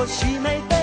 或许没